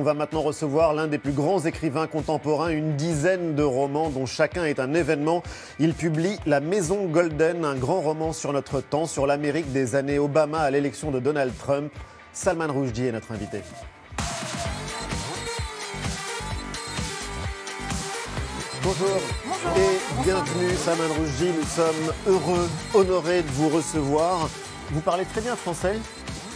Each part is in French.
On va maintenant recevoir l'un des plus grands écrivains contemporains, une dizaine de romans dont chacun est un événement. Il publie La Maison Golden, un grand roman sur notre temps, sur l'Amérique des années Obama à l'élection de Donald Trump. Salman Rushdie est notre invité. Bonjour. et bienvenue Salman Rushdie. Nous sommes heureux, honorés de vous recevoir. Vous parlez très bien français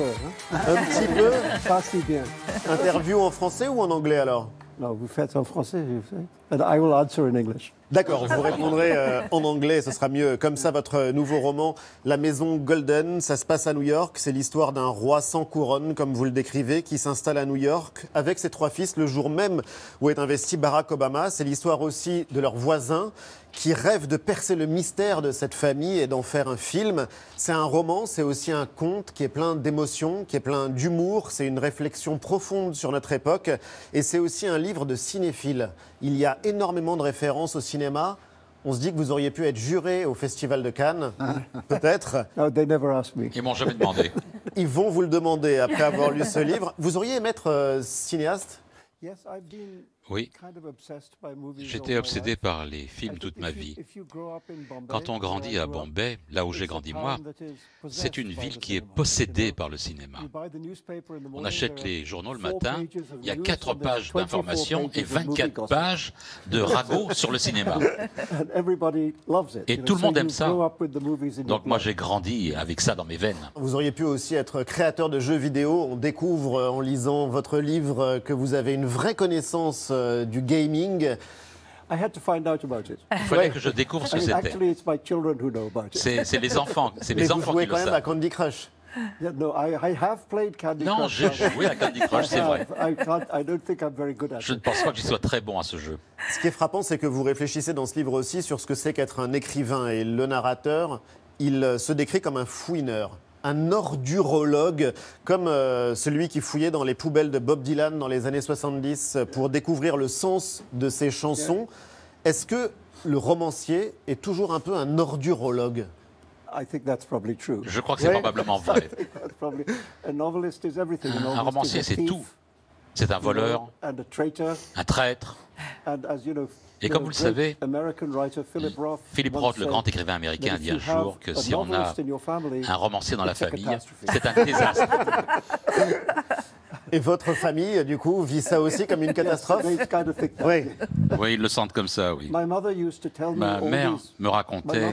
Hein. Un petit peu Pas si bien. Interview en français ou en anglais alors? Non, vous faites en français, je sais. And I will answer in English. D'accord, vous répondrez euh, en anglais, ce sera mieux. Comme ça, votre nouveau roman, La Maison Golden, ça se passe à New York. C'est l'histoire d'un roi sans couronne, comme vous le décrivez, qui s'installe à New York avec ses trois fils le jour même où est investi Barack Obama. C'est l'histoire aussi de leurs voisins qui rêvent de percer le mystère de cette famille et d'en faire un film. C'est un roman, c'est aussi un conte qui est plein d'émotions, qui est plein d'humour. C'est une réflexion profonde sur notre époque. Et c'est aussi un livre de cinéphile. Il y a énormément de références au cinéma. On se dit que vous auriez pu être juré au Festival de Cannes, peut-être. No, they never asked me. Ils m'ont jamais demandé. Ils vont vous le demander après avoir lu ce livre. Vous auriez aimé être euh, cinéaste? Yes, I've been Oui. J'étais my obsédé life. par les films toute ma vie. Quand on where grandit I à grew up, Bombay, là où j'ai it's a grandi moi, that is c'est possessed une by ville qui est cinema, you possédée par le cinéma. You buy the newspaper in the On morning, achète there are les journaux le four matin, pages of il y a news quatre and there's pages 24 d'informations pages et of movie 24 gossip. pages de ragots sur le cinéma. And everybody loves it, Et tout le monde aime ça. Donc moi j'ai grandi avec ça dans mes veines. Vous auriez pu aussi être créateur de jeux vidéo. On découvre euh, en lisant votre livre euh, que vous avez une vraie connaissance euh, du gaming. I had to find out about it. Il fallait Ouais. que je découvre ce que c'était. actually, it's my children who know about it. C'est les enfants, c'est les vous enfants jouez qui quand le même à savent. Candy Crush. Yeah, no, I, I have played Candy Non, Crush. j'ai but joué à Candy Crush, c'est I vrai. have- I, can't, I don't think I'm very good at Je ne it. pense pas que j'y sois très bon à ce jeu. Ce qui est frappant, c'est que vous réfléchissez dans ce livre aussi sur ce que c'est qu'être un écrivain. Et le narrateur, il euh, se décrit comme un fouineur, un ordurologue, comme euh, celui qui fouillait dans les poubelles de Bob Dylan dans les années 70 pour découvrir le sens de ses chansons. Est-ce que le romancier est toujours un peu un ordurologue? I think that's probably true. Je crois que c'est Ouais. probablement vrai. That's probably, a novelist is everything. A Un novelist romancier, c'est tout. C'est un you know, voleur, un traître. Et comme vous le savez, Philip Roth le grand écrivain américain, a dit un jour que si on a un romancier dans la famille, c'est un désastre. Et votre famille, du coup, vit ça aussi comme une catastrophe. Oui. Oui, ils le sentent comme ça, oui. My mother used to tell me Ma mère me My racontait.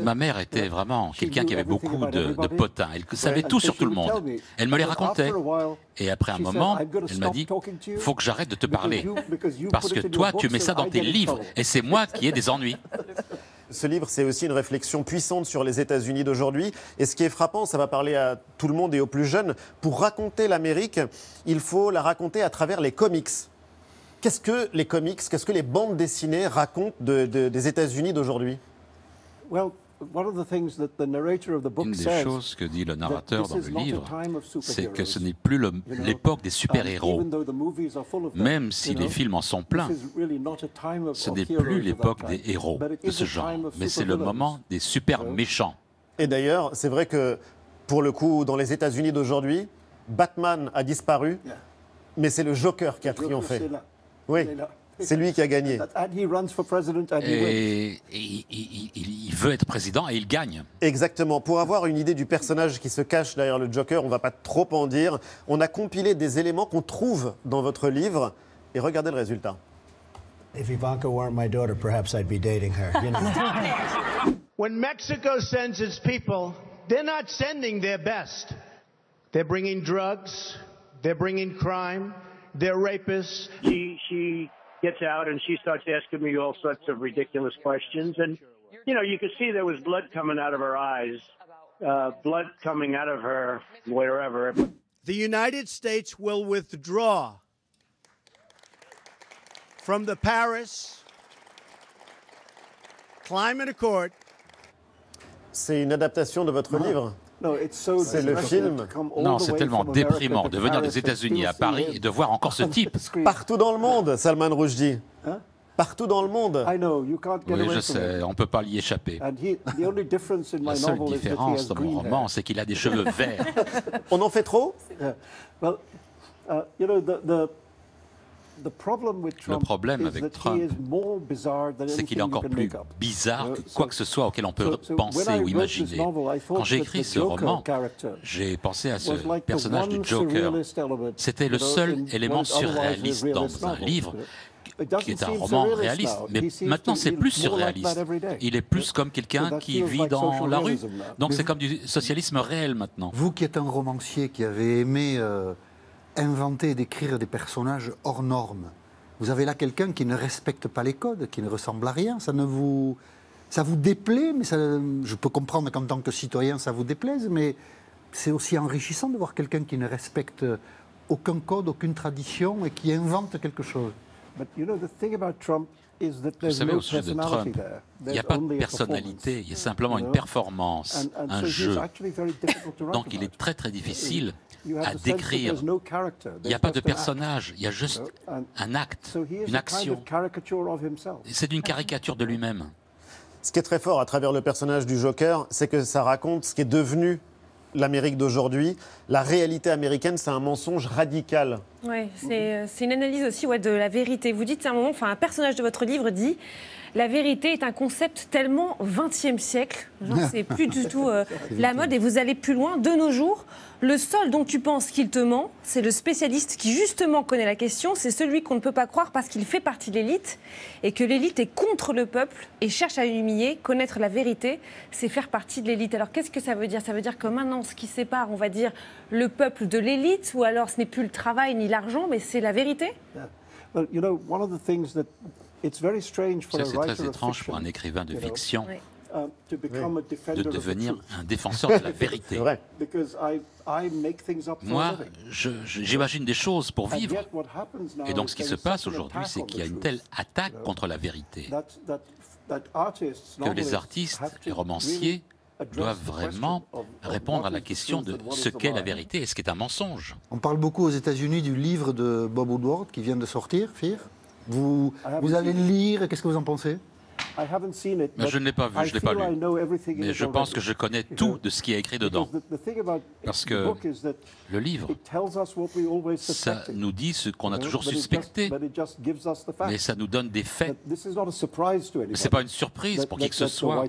Ma mère était vraiment quelqu'un qui avait beaucoup de, de potins. Elle savait And tout sur tout le monde. Elle me les racontait. after a while, Et après un moment, "I'm gonna elle m'a dit talking to you faut que j'arrête de te because parler. you- because you Parce que toi, tu mets ça and dans tes livres. trouble." Et c'est moi qui ai des ennuis. Ce livre, c'est aussi une réflexion puissante sur les États-Unis d'aujourd'hui. Et ce qui est frappant, ça va parler à tout le monde et aux plus jeunes. Pour raconter l'Amérique, il faut la raconter à travers les comics. Qu'est-ce que les comics, qu'est-ce que les bandes dessinées racontent de- de- des États-Unis d'aujourd'hui? One of the things that the narrator of the book Une des says choses que dit le narrateur this dans is le not a livre, time of c'est que ce superheroes. n'est plus l'époque des super-héros. even though the movies are full of them, Même si les films en sont pleins, this is really not a time of- ce n'est heroes plus of l'époque des héros but it de is ce a genre, time of mais c'est le moment des super méchants. Et d'ailleurs, c'est vrai que pour le coup, dans les États-Unis d'aujourd'hui, Batman a disparu, mais c'est le Joker qui a triomphé. Oui, C'est lui qui a gagné. And he runs for president and he wins. Et, et veut être président et il gagne. Exactement. Pour avoir une idée du personnage qui se cache derrière le Joker, on va pas trop en dire. On a compilé des éléments qu'on trouve dans votre livre. Et regardez le résultat. If Ivanka weren't my daughter, perhaps I'd be dating her. You know. When Mexico sends its people, they're not sending their best. They're bringing drugs, they're bringing crime, they're rapists. she she gets out and she starts asking me all sorts of ridiculous questions and you know you could see there was blood coming out of her eyes uh, blood coming out of her wherever The United States will withdraw from the Paris Climate Accord C'est une adaptation de votre livre No, it's so C'est le film. Non, c'est tellement déprimant de venir des États-Unis à Paris et de voir encore ce type. Partout dans le monde, Salman Rushdie. Hein? Partout dans le monde. I know, you can't get Oui, je sais, on ne peut pas l'y échapper. And he, the only difference in La my seule différence dans mon roman, c'est qu'il a des cheveux verts. On en fait trop? Uh, you know, the, the, the problem with Le problème avec Trump, he is more bizarre than c'est qu'il est encore plus bizarre You que quoi so- que ce soit auquel on peut penser ou imaginer. Quand j'ai écrit ce roman, j'ai pensé à ce personnage du Joker. C'était le seul élément surréaliste dans un livre qui est un roman surrealist réaliste. now. Mais maintenant, c'est plus more like surréaliste. Il est plus comme quelqu'un qui vit like dans la rue. Donc c'est comme du socialisme réel maintenant. Vous qui êtes un romancier qui avez aimé euh, inventer et décrire des personnages hors normes, vous avez là quelqu'un qui ne respecte pas les codes, qui ne ressemble à rien. Ça ne vous, ça vous déplaît, mais ça, je peux comprendre qu'en tant que citoyen ça vous déplaise, mais c'est aussi enrichissant de voir quelqu'un qui ne respecte aucun code, aucune tradition et qui invente quelque chose. But you know, the thing about Trump is that Vous there's savez, no au sujet de personality Trump, there. il n'y a pas de personnalité, il y a simplement une performance, un jeu. Donc il est très très difficile à décrire. Il n'y a pas de just an act, personnage, il y a juste un acte, une action. of caricature of himself. C'est une caricature de lui-même. Ce qui est très fort à travers le personnage du Joker, c'est que ça raconte ce qui est devenu l'Amérique d'aujourd'hui. La réalité américaine, c'est un mensonge radical. Oui, c'est c'est une analyse aussi ouais, de la vérité. Vous dites à un moment, enfin un personnage de votre livre dit la vérité est un concept tellement 20e siècle, c'est plus du tout euh, la mode et vous allez plus loin. De nos jours, le seul dont tu penses qu'il te ment, c'est le spécialiste qui justement connaît la question, c'est celui qu'on ne peut pas croire parce qu'il fait partie de l'élite et que l'élite est contre le peuple et cherche à l'humilier. Connaître la vérité, c'est faire partie de l'élite. Alors qu'est-ce que ça veut dire? Ça veut dire que maintenant, ce qui sépare, on va dire, le peuple de l'élite, ou alors ce n'est plus le travail ni l'argent, mais c'est la vérité? Yeah. Well, you know, one of the things that it's very strange for Ça, a C'est writer très of étrange pour fiction un écrivain de fiction Oui. to become a de defender of the devenir truth. un défenseur de la vérité. C'est vrai. Because I, I make things up for a Moi, j'imagine des choses pour And vivre. Et donc is ce qui there se is passe such an aujourd'hui, attack c'est qu'il y a the une truth telle attaque contre la vérité que les artistes, have to les romanciers really address doivent the vraiment question of- of répondre what à la is the question truth de and what ce qu'est la lie. vérité et ce qu'est un mensonge? On parle beaucoup aux États-Unis du livre de Bob Woodward qui vient de sortir, Fear. Vous, allez le lire et qu'est-ce que vous en pensez? Mais je ne l'ai pas vu, je l'ai pas lu. Mais je pense que je connais tout de ce qui est écrit dedans. Parce que Le livre, ça nous dit ce qu'on a toujours suspecté, mais ça nous donne des faits. Ce n'est pas une surprise pour qui que ce soit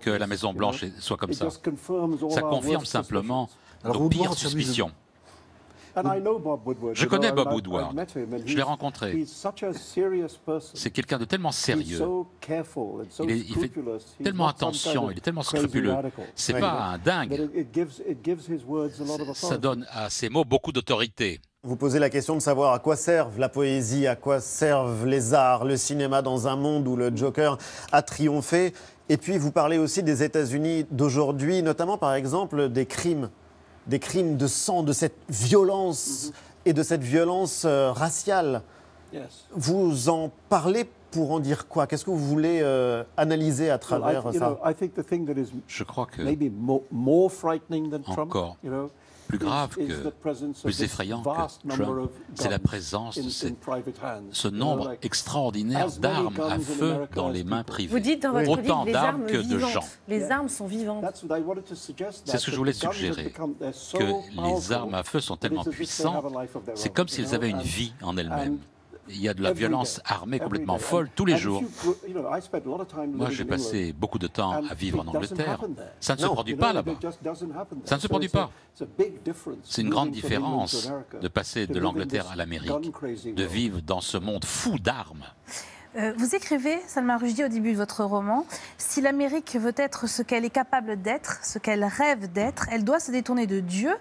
que la Maison you know? Blanche soit comme ça. Ça confirme simplement nos pires suspicions. And I know Bob Woodward, Je connais Bob Woodward. Je l'ai he's- rencontré. he's such a serious person. C'est quelqu'un de tellement He's sérieux. so careful and so Il, est- il fait scrupulous. He's tellement attention, il est tellement scrupuleux. C'est pas un But dingue. it, it gives, it gives his words a lot of Ça authority. donne à ces mots beaucoup d'autorité. Vous posez la question de savoir à quoi servent la poésie, à quoi servent les arts, le cinéma dans un monde où le Joker a triomphé. Et puis vous parlez aussi des États-Unis d'aujourd'hui, notamment par exemple des crimes, des crimes de sang, de cette violence et de cette violence euh, raciale. Yes. Vous en parlez pour en dire quoi? Qu'est-ce que vous voulez euh, analyser à Well, I, travers ça? know, I think the thing that is Je crois que maybe more, more frightening than Trump, Encore you know, plus grave que- plus effrayant que Trump, c'est la présence de ce nombre extraordinaire d'armes à feu dans les mains privées. Vous dites dans votre Autant livre les d'armes armes que de gens. Les armes sont vivantes. C'est ce que je voulais suggérer, que les armes à feu sont tellement puissantes, c'est comme s'ils avaient une vie en elles-mêmes. Il y a de la violence armée complètement folle tous les jours. Moi, j'ai passé beaucoup de temps à vivre en Angleterre. Ça ne se produit pas là-bas. Ça ne se produit pas. C'est une grande différence de passer de l'Angleterre à l'Amérique, de vivre dans ce monde fou d'armes. Euh, vous écrivez, Salma Rushdie, au début de votre roman, si l'Amérique veut être ce qu'elle est capable d'être, ce qu'elle rêve d'être, elle doit se détourner de Dieu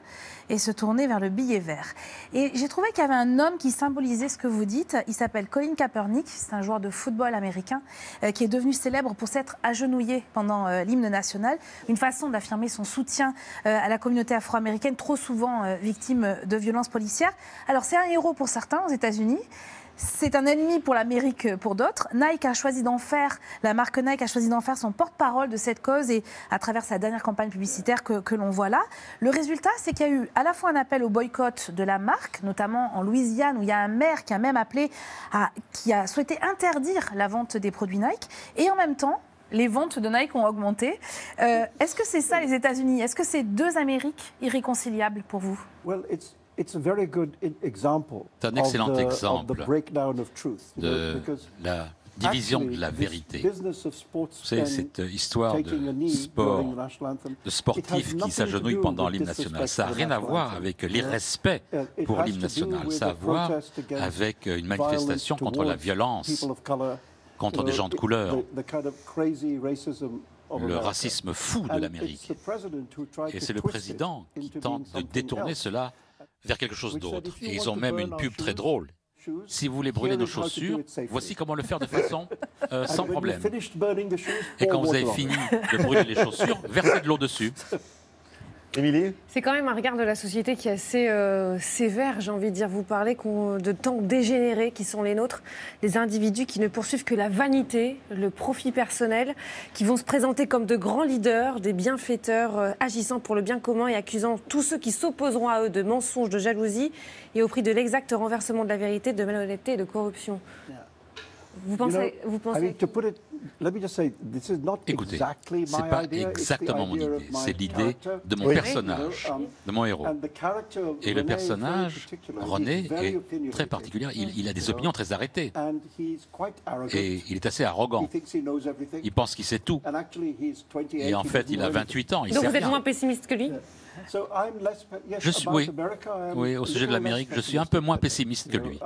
et se tourner vers le billet vert. Et j'ai trouvé qu'il y avait un homme qui symbolisait ce que vous dites. Il s'appelle Colin Kaepernick, c'est un joueur de football américain euh, qui est devenu célèbre pour s'être agenouillé pendant euh, l'hymne national. Une façon d'affirmer son soutien à la communauté afro-américaine, trop souvent victime de violences policières. Alors c'est un héros pour certains aux États-Unis. C'est un ennemi pour l'Amérique pour d'autres. Nike a choisi d'en faire, la marque Nike a choisi d'en faire son porte-parole de cette cause et à travers sa dernière campagne publicitaire que, l'on voit là. Le résultat, c'est qu'il y a eu à la fois un appel au boycott de la marque, notamment en Louisiane où il y a un maire qui a même appelé qui a souhaité interdire la vente des produits Nike et en même temps, les ventes de Nike ont augmenté. Euh, Est-ce que c'est ça les États-Unis? Est-ce que c'est deux Amériques irréconciliables pour vous? It's a very good e- example C'est un of excellent exemple de la division de la vérité. Vous savez, cette histoire taking a de sport, de sportifs qui s'agenouillent pendant l'hymne national, ça n'a rien à voir avec l'irrespect Uh, pour l'hymne national, ça a à voir protest against avec une manifestation contre la violence, contre des gens de couleur, le racisme fou de l'Amérique. Et to c'est le président qui tente de détourner cela vers quelque chose d'autre. Et ils ont même une pub très drôle. Si vous voulez brûler nos chaussures, voici comment le faire de façon euh, sans problème. Et quand vous avez fini de brûler les chaussures, versez de l'eau dessus. Émilie C'est quand même un regard de la société qui est assez euh, sévère, j'ai envie de dire. Vous parlez de temps dégénérés qui sont les nôtres, des individus qui ne poursuivent que la vanité, le profit personnel, qui vont se présenter comme de grands leaders, des bienfaiteurs euh, agissant pour le bien commun et accusant tous ceux qui s'opposeront à eux de mensonges, de jalousie et au prix de l'exact renversement de la vérité, de malhonnêteté et de corruption. Vous pensez, know, vous I pensez mean, to put it, let me just say, this is not Écoutez, exactly c'est my pas idea. It's the exactement mon idea of idée, my c'est l'idée character. de mon Oui. personnage, um, de mon héros. and the character of Et le René is very personnage, René, very est très particulier. Il, il a des opinions très arrêtées. And he's quite arrogant. Et il est assez He arrogant. thinks he knows everything. Il pense qu'il sait tout. And actually, he's 28, Et en he fait, il a know anything. 28 ans. Il Donc sait vous êtes rien. moins pessimiste que lui? So I'm less, yes, Je suis- oui. Au sujet de l'Amérique, je suis un peu moins pessimistic, pessimiste que lui.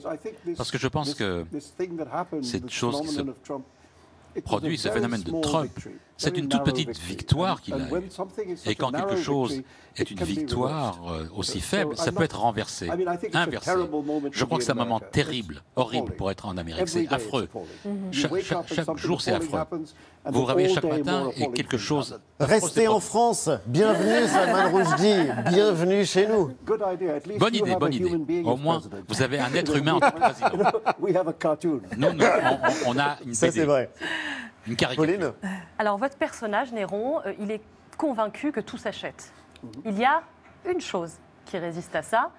'Cause I think this- Parce que je pense que cette chose qui se produit, ce phénomène de Trump, c'est une toute petite victory. victoire And- qu'il a eue. Et quand quelque chose est it une victoire reversed. euh, aussi faible, ça peut être renversé, I mean, I think it's a inversé. terrible moment to Je crois que c'est un moment America. terrible, It's horrible pour être en Amérique. C'est affreux. appalling. Chaque, jour, c'est affreux. happens, and Vous vous réveillez chaque matin et quelque chose. Restez en France. Bienvenue, Salman Rushdie. Bienvenue chez nous. Good idea. At least Bonne idée, have a bonne idée. Au moins, vous avez un être humain en tant que président. Nous, nous, on, on a une Ça, BD, c'est vrai. Une caricature. Pauline Alors, votre personnage, Néron, euh, il est convaincu que tout s'achète. Mhm. Il y a une chose qui résiste à ça,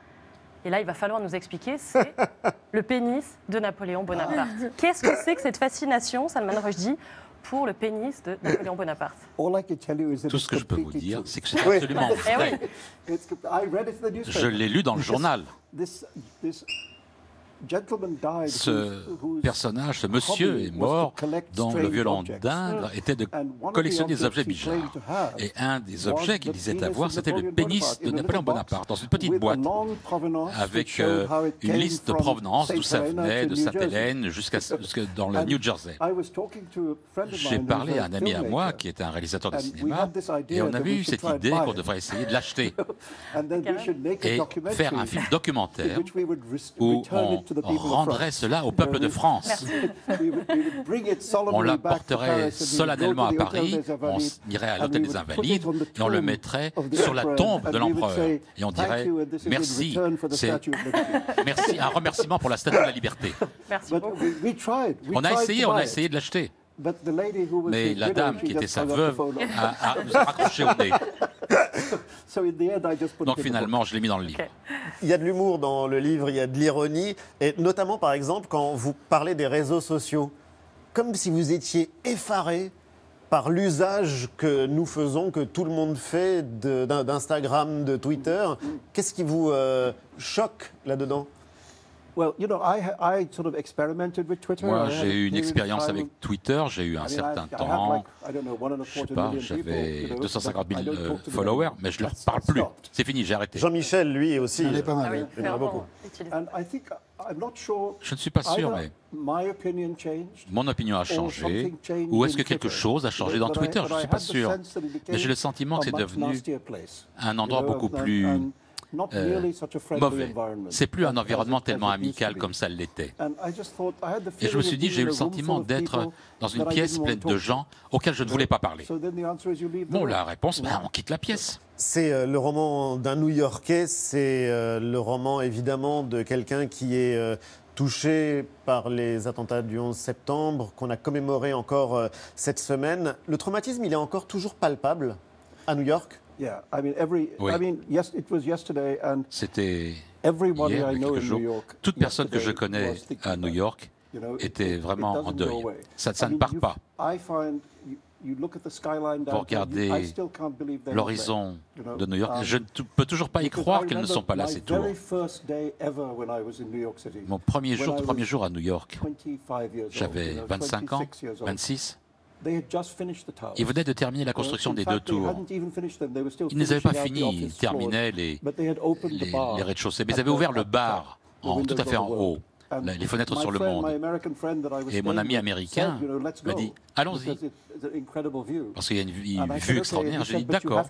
et là, il va falloir nous expliquer, c'est le pénis de Napoléon Bonaparte. Qu'est-ce que c'est que cette fascination, Salman Rushdie, pour le pénis de Napoléon Bonaparte? All I can tell you is that Tout it's ce que je peux vous dire, c'est que c'est absolument Eh vrai. newspaper. Je l'ai lu dans le journal. Ce personnage, ce monsieur est was mort dont le objects. d'Indre était de collectionner des objets bizarres. Et un des objets qu'il disait avoir, c'était le pénis de Napoléon Bonaparte, dans une petite boîte, avec euh, une liste de provenance d'où ça venait, de. Sainte-Hélène jusqu'à jusque dans le New Jersey. I was talking to a friend of J'ai mine parlé à un ami à moi qui est un réalisateur de cinéma had this idea et on avait eu cette idée qu'on it. devrait essayer de l'acheter And then we should make a et documentary faire un film in documentaire which we would res- où return on it to the people of rendrait France. cela au peuple de France. We would- we would bring it solemnly On l'apporterait Paris and we would go solennellement to à the Paris, on Invalides irait à and l'hôtel we des would put it Invalides on the et on le tomb mettrait of the sur la emperor tombe de we would l'empereur. say, Et on "Thank dirait merci, return for the c'est Statue of Liberty." merci, un remerciement pour la statue de la liberté. On a essayé, on a it. essayé de l'acheter. But the lady who was Mais la dame qui était sa veuve a- nous a raccroché au nez. So in the end, I just put Donc it in the finalement, je l'ai mis dans le livre. Il y a de l'humour dans le livre, il y a de l'ironie, et notamment par exemple quand vous parlez des réseaux sociaux, comme si vous étiez effaré par l'usage que nous faisons, que tout le monde fait de- d'Instagram, de Twitter. Qu'est-ce qui vous euh, choque là-dedans? Moi, j'ai eu une expérience avec Twitter, j'ai eu I un certain temps. like, I don't know, one and a Je sais pas, j'avais you know, 250 but I 000 don't euh, followers, mais je ne leur parle plus. C'est fini, j'ai arrêté. Jean-Michel, lui aussi. J'en ai pas mal. oui. Il beaucoup. utilise. And I think I'm not sure. Je ne suis pas sûr, mais my opinion changed. mon opinion a changé. Ou est-ce in que quelque Twitter. chose a changé dans But I- Twitter? Je ne suis pas sûr. Mais j'ai le sentiment que c'est devenu un endroit beaucoup plus euh, nearly such a friendly mauvais. environment C'est plus un environnement tellement amical comme ça l'était. And I just thought- I had the Et je me feeling suis dit, j'ai eu le sentiment d'être dans une pièce pleine de gens auxquels je ne voulais pas parler. So then the answer is you leave the Bon, la réponse, ben, on quitte la pièce. C'est euh, le roman d'un New-Yorkais, c'est euh, le roman évidemment de quelqu'un qui est euh, touché par les attentats du 11 septembre, qu'on a commémoré encore cette semaine. Le traumatisme, il est encore toujours palpable à New York? Yeah, I mean, every, Oui. I mean, yes, it was yesterday, and C'était hier, I il y a quelques jours. Toute personne que je connais à New. York était it- vraiment en deuil. Ça, ça ne part pas. Vous regardez l'horizon de New York. Je ne peux toujours pas y croire qu'elles ne sont pas là, ces tours. Mon premier jour, premier jour à New York, j'avais 25 ans, 26. Ils venaient de terminer la construction des deux tours. Ils ne les avaient pas finis, ils terminaient les, les, les rez-de-chaussée. Mais ils avaient ouvert le bar en, tout à fait en haut, les fenêtres sur le monde. Et mon ami américain m'a dit Allons-y, parce qu'il y a une, vue- une vue extraordinaire. J'ai dit D'accord.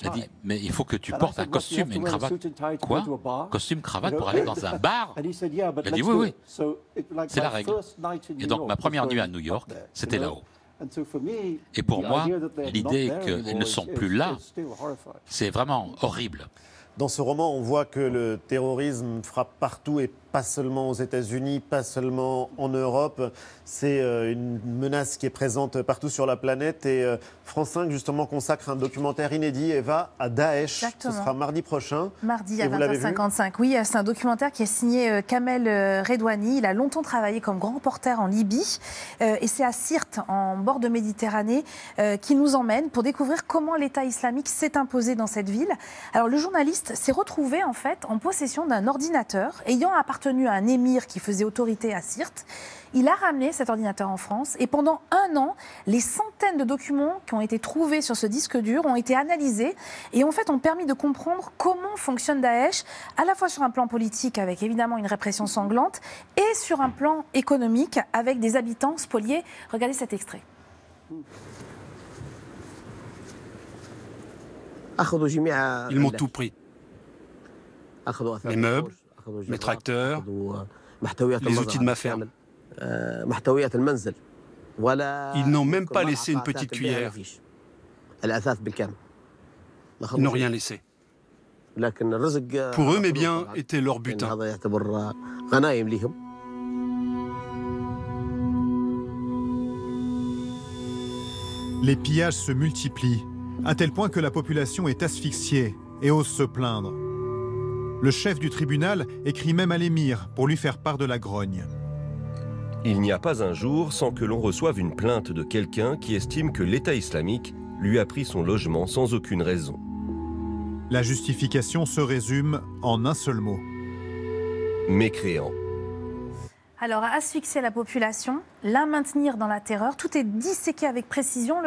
Il a dit Mais il faut que tu portes un costume et une cravate. Quoi Costume, cravate pour aller dans un bar? Il a dit oui, oui. C'est la règle. Et donc ma première nuit à New York, c'était là-haut. Et pour moi, l'idée qu'elles ne sont plus là, c'est vraiment horrible. Dans ce roman, on voit que le terrorisme frappe partout et pas seulement aux États-Unis, pas seulement en Europe. C'est euh, une menace qui est présente partout sur la planète. Et euh, France 5, justement, consacre un documentaire inédit et va à Daesh. Exactement. Ce sera mardi prochain. Mardi à vous l'avez vu 20h55. Oui, c'est un documentaire qui est signé euh, Kamel euh, Redouani. Il a longtemps travaillé comme grand reporter en Libye. Euh, et c'est à Sirte, en bord de Méditerranée, euh, qui nous emmène pour découvrir comment l'État islamique s'est imposé dans cette ville. Alors, le journaliste s'est retrouvé en fait en possession d'un ordinateur ayant appartenu à un émir qui faisait autorité à Sirte. Il a ramené cet ordinateur en France et pendant un an, les centaines de documents qui ont été trouvés sur ce disque dur ont été analysés et en fait ont permis de comprendre comment fonctionne Daesh, à la fois sur un plan politique avec évidemment une répression sanglante et sur un plan économique avec des habitants spoliés. Regardez cet extrait. Ils m'ont tout pris. Mes meubles, mes tracteurs, les outils de ma ferme. Ils n'ont même pas laissé une petite cuillère. Ils n'ont rien laissé. Pour eux, mes biens étaient leur butin. Les pillages se multiplient, à tel point que la population est asphyxiée et ose se plaindre. Le chef du tribunal écrit même à l'émir pour lui faire part de la grogne. Il n'y a pas un jour sans que l'on reçoive une plainte de quelqu'un qui estime que l'État islamique lui a pris son logement sans aucune raison. La justification se résume en un seul mot. Mécréant. Alors, asphyxier la population, la maintenir dans la terreur, tout est disséqué avec précision.